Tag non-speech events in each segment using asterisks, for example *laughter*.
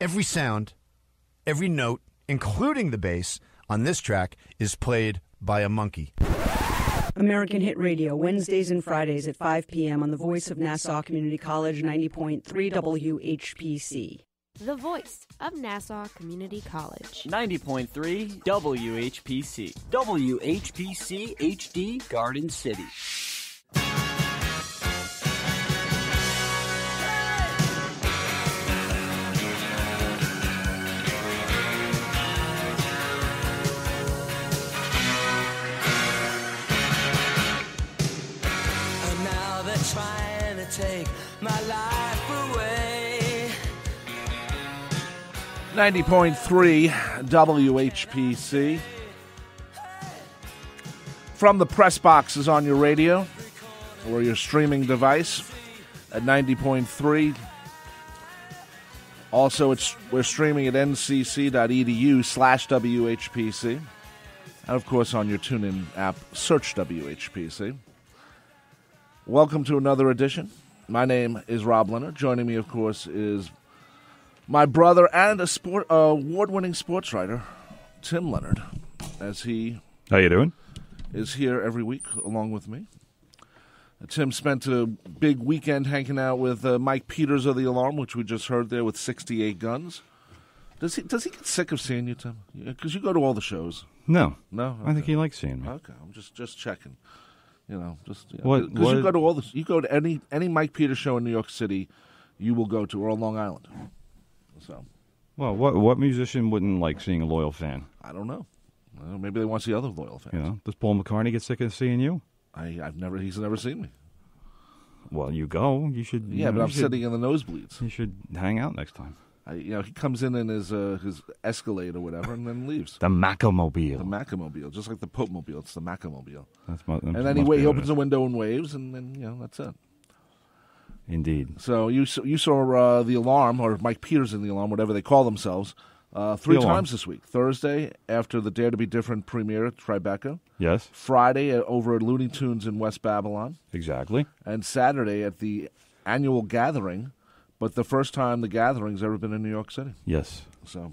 Every sound, every note, including the bass, on this track is played by a monkey. American Hit Radio, Wednesdays and Fridays at 5 p.m. on the voice of Nassau Community College, 90.3 WHPC. The voice of Nassau Community College. 90.3 WHPC. WHPC HD Garden City. 90.3 WHPC. From the press boxes on your radio or your streaming device at 90.3. Also, it's we're streaming at ncc.edu slash WHPC. And of course, on your TuneIn app, search WHPC. Welcome to another edition. My name is Rob Leonard. Joining me, of course, is my brother and a sport uh, award-winning sports writer, Tim Leonard, as he How you doing? is here every week along with me. Uh, Tim spent a big weekend hanging out with uh, Mike Peters of the Alarm, which we just heard there with 68 guns. Does he does he get sick of seeing you, Tim? Because you go to all the shows. No, No, I think he likes seeing me. Okay, I'm just just checking. You know, just you What- because you go to all the you go to any any Mike Peters show in New York City, you will go to or on Long Island. So Well, what what musician wouldn't like seeing a loyal fan? I don't know. Well, maybe they want to see other loyal fans. You know, does Paul McCartney get sick of seeing you? I, I've never he's never seen me. Well, you go. You should. Yeah, you but I'm should- sitting in the nosebleeds. You should hang out next time. I, you know, he comes in in his uh, his Escalade or whatever, and then leaves. The Macamobile. The Macamobile, just like the Pope Mobile, it's the Macamobile. That's my, And then he, he opens the window and waves, and then you know that's it. Indeed. So you saw, you saw uh, the alarm, or Mike Peters in the alarm, whatever they call themselves, uh, three The times this week. Thursday after the Dare to Be Different premiere at Tribeca. Yes. Friday at, over at Looney Tunes in West Babylon, Exactly. and Saturday at the annual gathering. But the first time the gathering's ever been in New York City. Yes. So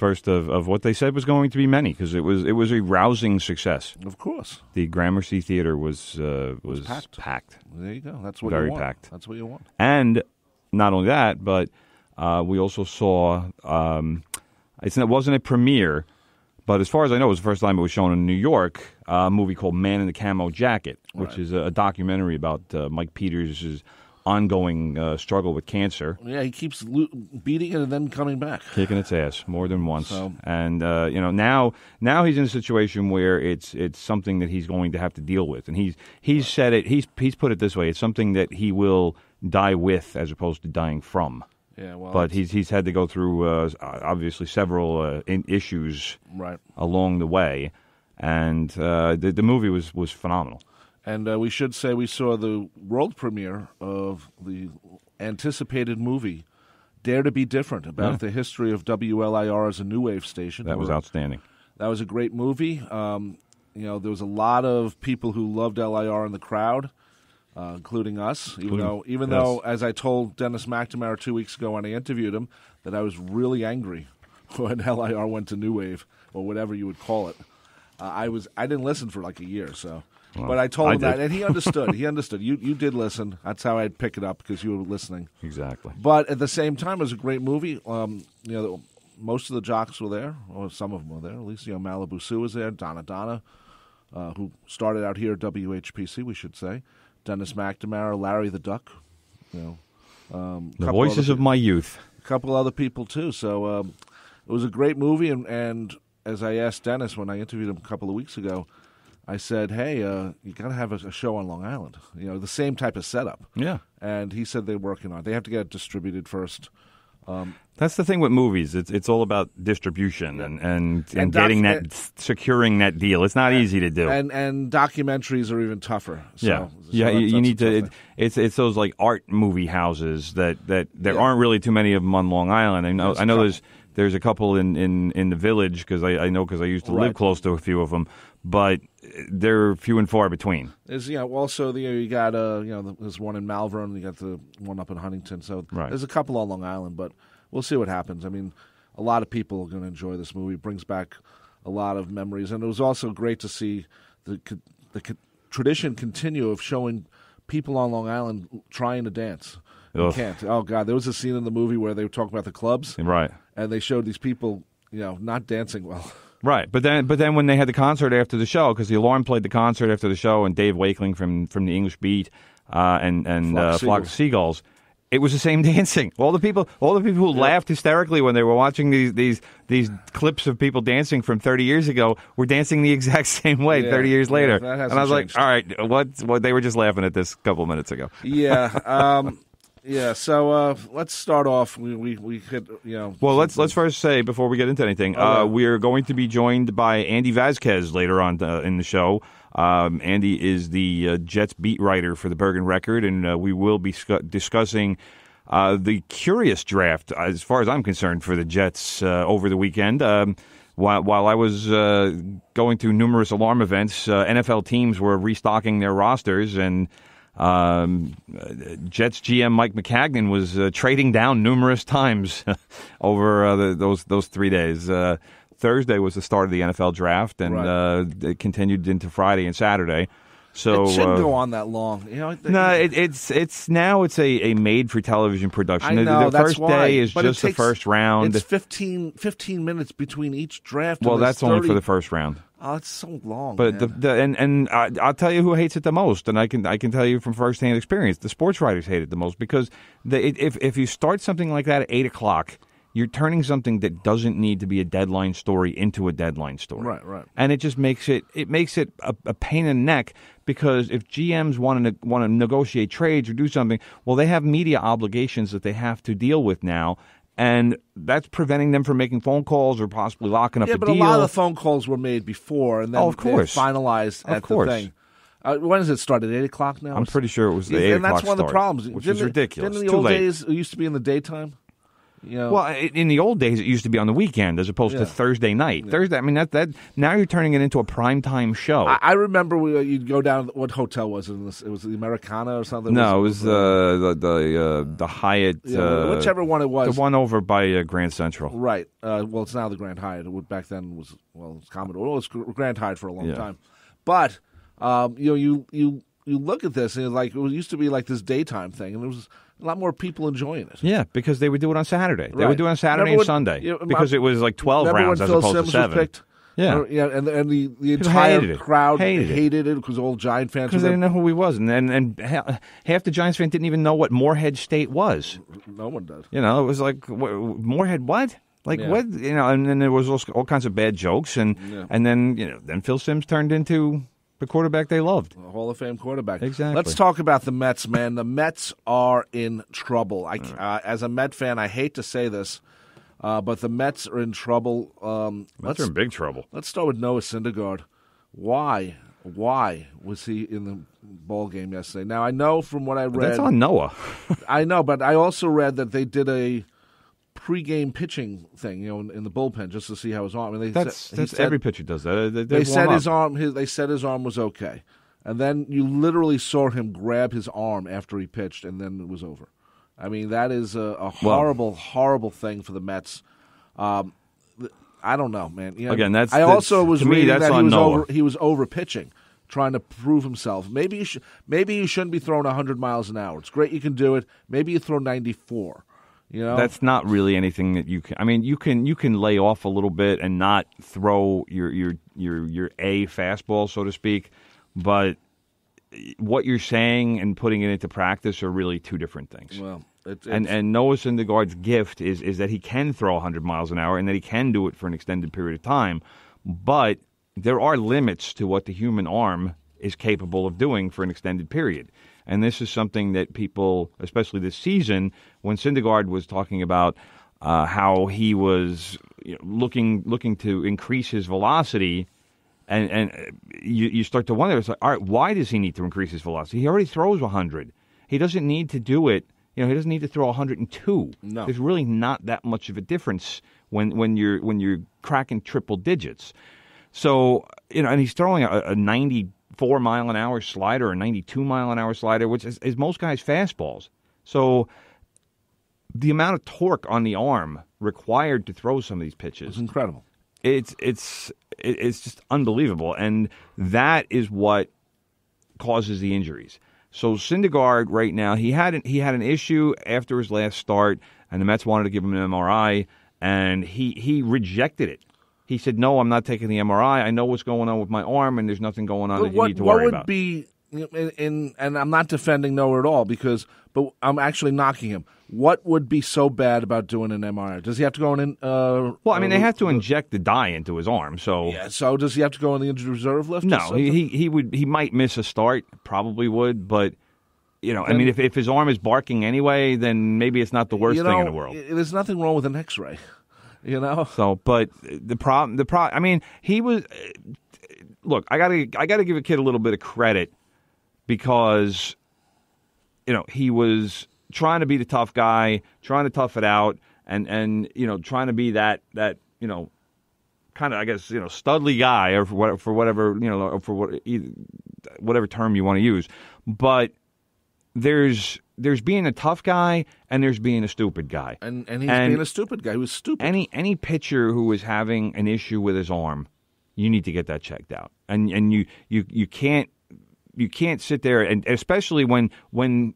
First of, of what they said was going to be many because it was it was a rousing success. of course, The Gramercy Theater was uh, was, packed. packed. there you go. That's what Very you want. packed. That's what you want. And not only that, but uh, we also saw um, it's, it wasn't a premiere, but as far as I know, it was the first time it was shown in New York. uh, a movie called Man in the Camo Jacket, which Right. is a, a documentary about uh, Mike Peters' ongoing uh, struggle with cancer, Yeah, he keeps lo- beating it and then coming back. kicking its ass more than once. So- and uh, you know now now he's in a situation where it's it's something that he's going to have to deal with, and he's he's said it he's he's put it this way: it's something that he will die with as opposed to dying from. Yeah, well, but he's he's had to go through uh, obviously several uh, in issues right. along the way, and uh, the the movie was was phenomenal. And uh, we should say we saw the world premiere of the anticipated movie Dare to Be Different about Yeah. the history of WLIR as a new wave station. That was outstanding. That was a great movie. Um, you know, there was a lot of people who loved LIR in the crowd, uh, including us. Even Including- though, even yes. though, as I told Dennis McNamara two weeks ago when I interviewed him, that I was really angry *laughs* when LIR went to New Wave or whatever you would call it. Uh, I was I didn't listen for like a year, so. Well, but I told I him that, and he understood. he *laughs* understood. You you did listen. That's how I'd pick it up because you were listening. Exactly. But at the same time, it was a great movie. Um, you know, most of the jocks were there, or some of them were there. At least you know, Malibu Sue was there. Donna Donna, uh, who started out here at WHPC, we should say. Dennis McNamara, Larry the Duck. You know, um, The voices of my youth. a couple other people too. So um, it was a great movie, and, and as I asked Dennis when I interviewed him a couple of weeks ago, I said, "Hey, uh, you got to have a, a show on Long Island. You know, the same type of setup." Yeah. And he said they're working on. it. They have to get it distributed first. Um, that's the thing with movies. It's it's all about distribution and and, and, And getting that eh and- securing that deal. It's not eh easy to do. And and documentaries are even tougher. So, yeah, so yeah. You, need to. It, it's it's those like art movie houses that that there Yeah. aren't really too many of them on Long Island. I know. I know there's there's a couple in in in the village because I, I know because I used to Right. live close to a few of them, but they're few and far between. Is yeah. know also the you got uh you know there's one in Malverne, you got the one up in Huntington. So Right. there's a couple on Long Island, but we'll see what happens. I mean, a lot of people are going to enjoy this movie. It brings back a lot of memories, and it was also great to see the the tradition continue of showing people on Long Island trying to dance. You can't. Oh God, there was a scene in the movie where they were talking about the clubs, Right. and they showed these people, you know, not dancing well. *laughs* Right, but then but then when they had the concert after the show, because the alarm played the concert after the show, and Dave Wakeling from from the English Beat uh, and and Flock uh, of Flock of Seagulls, it was the same *laughs* dancing. All the people, all the people who laughed hysterically when they were watching these these these clips of people dancing from 30 years ago were dancing the *laughs* exact same way Yeah, 30 years later. hasn't and I was changed. like, all right, what? What? They were just laughing at this a couple minutes ago. yeah, *laughs* um, yeah. So uh, let's start off. We we we hit, you know. Well, let's let's first say before we get into anything, uh, we're going to be joined by Andy Vasquez later on uh, in the show. Um, Andy is the uh, Jets beat writer for the Bergen Record, and uh, we will be scu- discussing uh, the curious draft, as far as I'm concerned, for the Jets uh, over the weekend. Um, while, while I was uh, going through numerous alarm events, uh, NFL teams were restocking their rosters, and um, uh, Jets GM Mike Maccagnan was uh, trading down numerous times *laughs* over uh, the, those those three days. Uh, Thursday was the start of the NFL draft, and Right. uh, it continued into Friday and Saturday. So it shouldn't uh, go on that long. You know. no, it, it's it's now it's a, a made for television production. I The- know the, that's first why. day is But just the first round. It's 15, 15 minutes between each draft. well, and that's only for the first round. Oh, it's so long. But the, man. the and and I, I'll tell you who hates it the most, and I can I can tell you from firsthand experience, the sports writers hate it the most because the, if if you start something like that at eight o'clock, you're turning something that doesn't need to be a deadline story into a deadline story. Right, right. And it just makes it it makes it a, a pain in the neck because if GMs want to want to negotiate trades or do something, well, they have media obligations that they have to deal with now. And that's preventing them from making phone calls or possibly locking up yeah, a but deal. a lot of the phone calls were made before, and then Oh, of course. finalized Of at course. the thing. Uh, when does it start? At eight o'clock now. I'm pretty sure it was the Yeah, eight and that's o'clock one of the problems, which Didn't is it- ridiculous. Didn't in the Too old late. days it used to be in the daytime? You know, Well, in the old days, it used to be on the weekend as opposed Yeah. to Thursday night. Thursday, I mean that that now you're turning it into a prime time show. I, I remember we, uh, you'd go down. What hotel was it? It was the Americana or something. no, it was uh, uh, the the uh, the Hyatt, yeah, uh, whichever one it was. the one over by uh, Grand Central. Right. Uh, well, it's now the Grand Hyatt. It would, back then was well, it's Commodore. Well, it was Grand Hyatt for a long Yeah. time. But um, you know, you you you look at this and it's like it used to be like this daytime thing, and it was a lot more people enjoying it. Yeah, because they would do it on Saturday. They Right. would do it on Saturday Remember and when- Sunday you know, because my- it was like twelve rounds as Phil opposed Simms to seven. picked? Yeah. Yeah, and and the the entire hated crowd Hated it. because all Giant fans. Because they didn't know who he was, and and, and half the Giants fans didn't even know what Morehead State was. No one does. You know, it was like Morehead what? Like Yeah. what? You know, and then there was all, all kinds of bad jokes, and Yeah. and then you know, then Phil Simms turned into the quarterback they loved. A Hall of Fame quarterback. Exactly. Let's talk about the Mets, man. The Mets are in trouble. I, uh, as a Met fan, I hate to say this, uh, but the Mets are in trouble. Um, let's That's in big trouble. let's start with Noah Syndergaard. Why? Why was he in the ball game yesterday? Now I know from what I read. That's on Noah. *laughs* I know, but I also read that they did a pre-game pitching thing, you know, in, in the bullpen just to see how his arm. I mean, they That's said, that's said- every pitcher does that. They, they, they said up. his arm. His, they said his arm was okay, and then you literally saw him grab his arm after he pitched, and then it was over. I mean, that is a, a horrible, horrible thing for the Mets. Um, I don't know, man. You know, Again, that's- I that's- also was to me, reading that's that he was Noah. over. He was over pitching, trying to prove himself. Maybe you should. Maybe you shouldn't be throwing hundred miles an hour. It's great you can do it. Maybe you throw ninety four. You know, That's not really anything that you can. I mean, you can you can lay off a little bit and not throw your your your your a fastball, so to speak, but what you're saying and putting it into practice are really two different things. well. It, and it's- and Noah Syndergaard's gift is is that he can throw 100 miles an hour and that he can do it for an extended period of time, but there are limits to what the human arm is capable of doing for an extended period. And this is something that people, especially this season, when Syndergaard was talking about uh, how he was you know, looking looking to increase his velocity, and and uh, you, you start to wonder, it's like, all right, why does he need to increase his velocity? He already throws 100. He doesn't need to do it. You know, he doesn't need to throw 102. No. There's really not that much of a difference when when you're when you're cracking triple digits. So you know, and he's throwing a, a 94 mile an hour slider, a 92 mile an hour slider, which is, is most guys' fastballs. So the amount of torque on the arm required to throw some of these pitches is incredible. it's it's it's just unbelievable, and that is what causes the injuries. So Syndergaard right now he had an, he had an issue after his last start, and the Mets wanted to give him an MRI, and he he rejected it. He said, "No, I'm not taking the MRI. I know what's going on with my arm, and there's nothing going on But that you what need to worry would about." be you know, in, in and I'm not defending Noah at all because but I'm actually knocking him. What would be so bad about doing an MRI? Does he have to go in? Uh, well, I mean, uh, they have to inject the dye into his arm, so Yeah, so does he have to go on the injured reserve list? No, he, he he would he might miss a start, probably would, but you know, I mean, if if his arm is barking anyway, then maybe it's not the worst you thing in the world. There's nothing wrong with an X-ray. You know, *laughs* So, but the problem, the problem, I mean, he was. Look, I gotta I gotta give a kid a little bit of credit because, you know, he was trying to be the tough guy, trying to tough it out, and and you know, trying to be that that you know kind of, I guess, you know, studly guy, or for whatever, for whatever you know, or for what, either, whatever term you want to use. But there's there's being a tough guy and there's being a stupid guy. and and he's And- being a stupid guy. He was stupid. Any any pitcher who is having an issue with his arm, you need to get that checked out. And and you you you can't you can't sit there and especially when when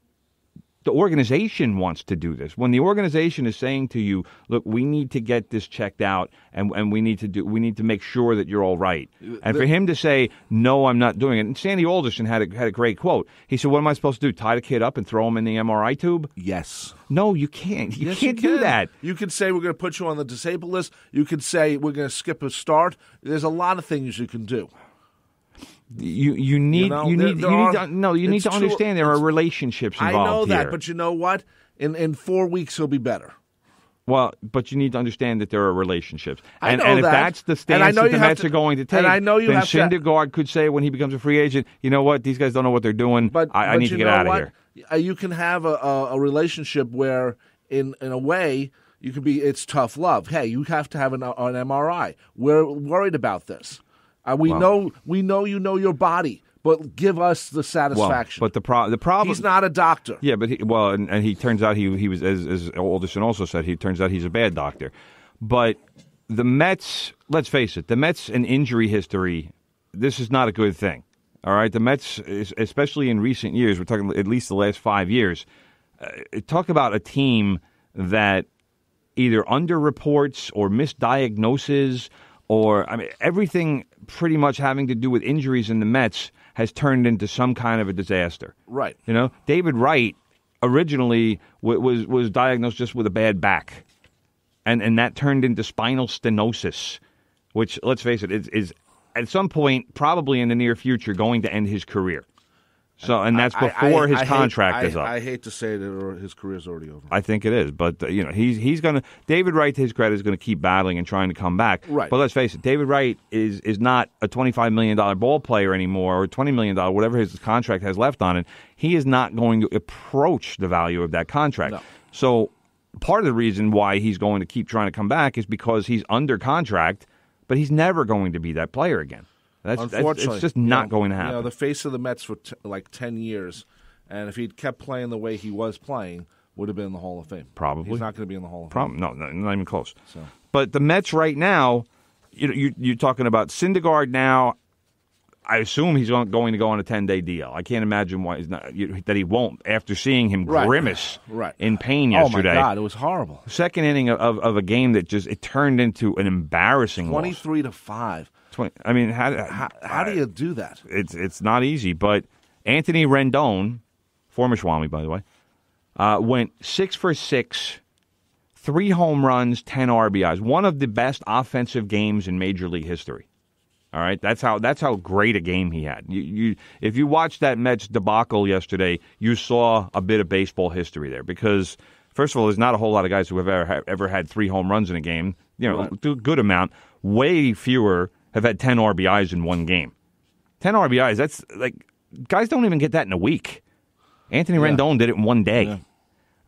the organization wants to do this. When the organization is saying to you, "Look, we need to get this checked out, and, and we need to do, we need to make sure that you're all right." And for him to say, "No, I'm not doing it," and Sandy Alderson had a had a great quote. He said, "What am I supposed to do? Tie the kid up and throw him in the MRI tube?" yes. No, you can't. You Yes, can't you do that. You could say we're going to put you on the disabled list. You could say we're going to skip a start. There's a lot of things you can do. You you need you, know, there- need there you need to, no you need to true- understand there are relationships I know that, here. but you know what? In in four weeks he'll be better. Well, but you need to understand that there are relationships, I and, and if that. that's the And I stance know that the Mets to- are going to and take, I know you then have to- Syndergaard could say when he becomes a free agent, you know what, these guys don't know what they're doing. But I, I need to get out of here. Uh, You can have a, a, a relationship where, in in a way, you could be it's tough love. Hey, you have to have an, an MRI. We're worried about this. Uh, we Well- know we know you know your body, but give us the Well, satisfaction. but the pro- the problem he's not a doctor. Yeah, but he, well, and, and he turns out he he was as, as Alderson also said. He turns out he's a bad doctor. But the Mets, let's face it, the Mets an injury history. This is not a good thing. All right, the Mets, especially in recent years, we're talking at least the last five years. Uh, talk about a team that either underreports or misdiagnoses, or I mean everything pretty much having to do with injuries in the Mets has turned into some kind of a disaster. Right. You know, David Wright originally w- was was diagnosed just with a bad back, and and that turned into spinal stenosis, which let's face it is, is at some point probably in the near future going to end his career. So, and that's before I- his I hate- contract I- is up. I hate to say that his career is already over. I think it is, but uh, you know he's he's going to David Wright to his credit is going to keep battling and trying to come back. Right. But let's face it, David Wright is is not a twenty five million dollar ball player anymore, or twenty million dollar whatever his contract has left on it. He is not going to approach the value of that contract. No. So part of the reason why he's going to keep trying to come back is because he's under contract, but he's never going to be that player again. That's, that's Unfortunately, it's just you not know, going to You happen. know, the face of the Mets for t- like ten years, and if he'd kept playing the way he was playing, would have been in the Hall of Fame. Probably. he's not going to be in the Hall of Problem? No, no, not even close. So. But the Mets right now, you know, you, you're talking about Syndergaard now. I assume he's going to go on a 10 day deal. I can't imagine why he's not, you, that he won't after seeing him Right. grimace Right. in pain Fame. Oh yesterday. my God, it was horrible. Second inning of, of, of a game that just it turned into an embarrassing loss. Twenty-three to five. 20 I mean, how, How, how do you do that? it's it's not easy. But Anthony Rendon, former Swami, by the way, uh, went six for six, three home runs, ten RBIs. One of the best offensive games in Major League history. All right, that's how that's how great a game he had. You, you if you watched that Mets debacle yesterday, you saw a bit of baseball history there because. First of all, there's not a whole lot of guys who have ever ever had three home runs in a game. You know, a good amount. Way fewer have had ten RBIs in one game. 10 RBIs, that's like, guys don't even get that in a week. Anthony Rendon did it in one day.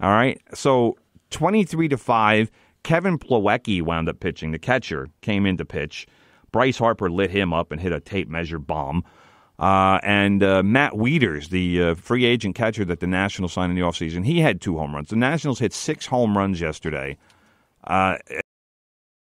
All right. So 23 to 5, Kevin Plawecki wound up pitching. The catcher came in to pitch. Bryce Harper lit him up and hit a tape measure bomb. Uh, and uh, Matt Wieters, the uh, free agent catcher that the Nationals signed in the offseason, he had two home runs. The Nationals hit six home runs yesterday. Uh,